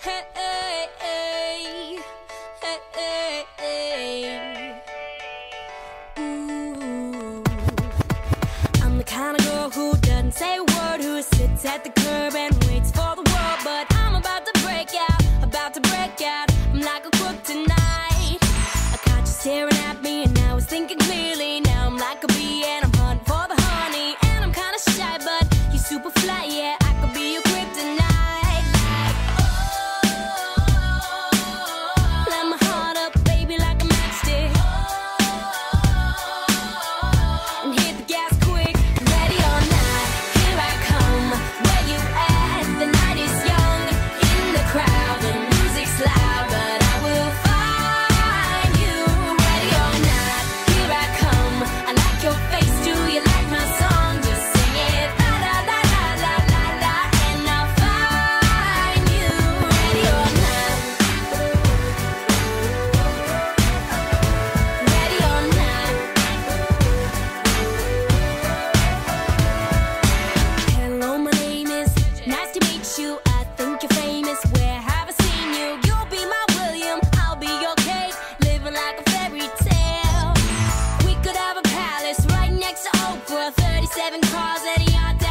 Hey, hey, hey, I'm the kind of girl who doesn't say a word, who sits at the curb and waits for the world. But I'm about to break out, about to break out. I'm like a crook tonight. Seven cars at the yard.